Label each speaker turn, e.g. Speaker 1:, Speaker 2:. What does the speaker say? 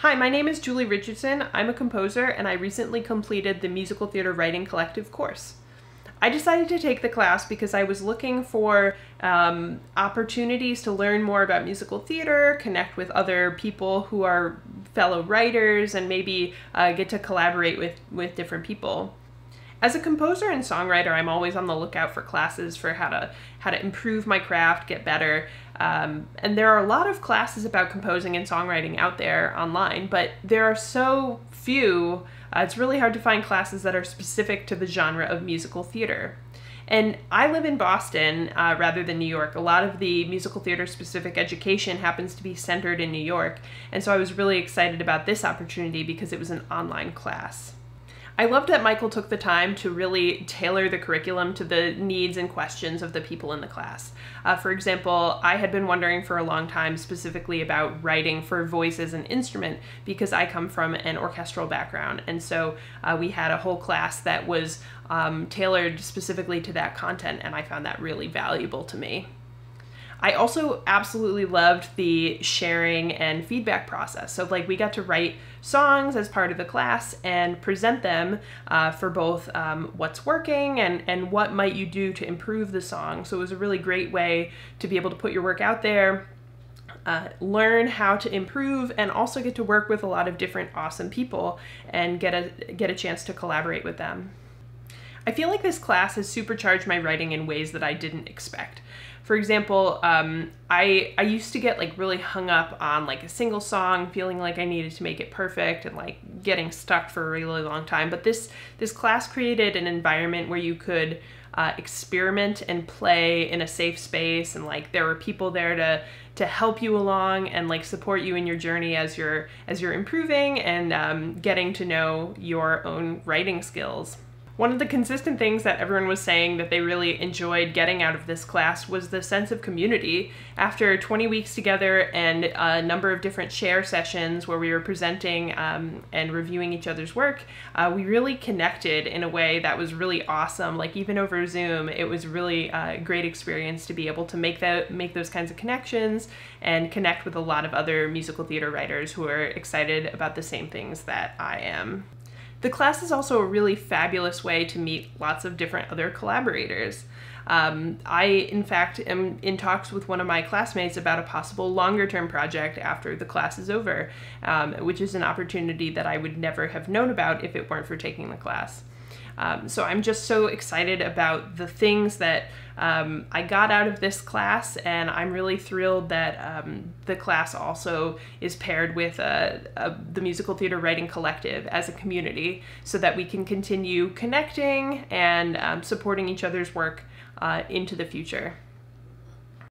Speaker 1: Hi, my name is Julie Richardson. I'm a composer and I recently completed the Musical Theater Writing Collective course. I decided to take the class because I was looking for um, opportunities to learn more about musical theater, connect with other people who are fellow writers, and maybe uh, get to collaborate with, with different people. As a composer and songwriter, I'm always on the lookout for classes for how to how to improve my craft, get better. Um, and there are a lot of classes about composing and songwriting out there online, but there are so few. Uh, it's really hard to find classes that are specific to the genre of musical theater. And I live in Boston uh, rather than New York. A lot of the musical theater specific education happens to be centered in New York. And so I was really excited about this opportunity because it was an online class. I loved that Michael took the time to really tailor the curriculum to the needs and questions of the people in the class. Uh, for example, I had been wondering for a long time specifically about writing for voice as an instrument because I come from an orchestral background. And so uh, we had a whole class that was um, tailored specifically to that content, and I found that really valuable to me. I also absolutely loved the sharing and feedback process. So, like, we got to write songs as part of the class and present them uh, for both um, what's working and, and what might you do to improve the song. So, it was a really great way to be able to put your work out there. Uh, learn how to improve and also get to work with a lot of different awesome people and get a get a chance to collaborate with them. I feel like this class has supercharged my writing in ways that I didn't expect. For example, um, I I used to get like really hung up on like a single song, feeling like I needed to make it perfect and like getting stuck for a really long time. But this this class created an environment where you could uh, experiment and play in a safe space, and like there were people there to to help you along and like support you in your journey as you're as you're improving and um, getting to know your own writing skills. One of the consistent things that everyone was saying that they really enjoyed getting out of this class was the sense of community. After 20 weeks together and a number of different share sessions where we were presenting um, and reviewing each other's work, uh, we really connected in a way that was really awesome. Like even over Zoom, it was really a great experience to be able to make that make those kinds of connections and connect with a lot of other musical theater writers who are excited about the same things that I am. The class is also a really fabulous way to meet lots of different other collaborators. Um, I, in fact, am in talks with one of my classmates about a possible longer term project after the class is over, um, which is an opportunity that I would never have known about if it weren't for taking the class. Um, so I'm just so excited about the things that um, I got out of this class, and I'm really thrilled that um, the class also is paired with the Musical Theater Writing Collective as a community so that we can continue connecting and um, supporting each other's work uh, into the future.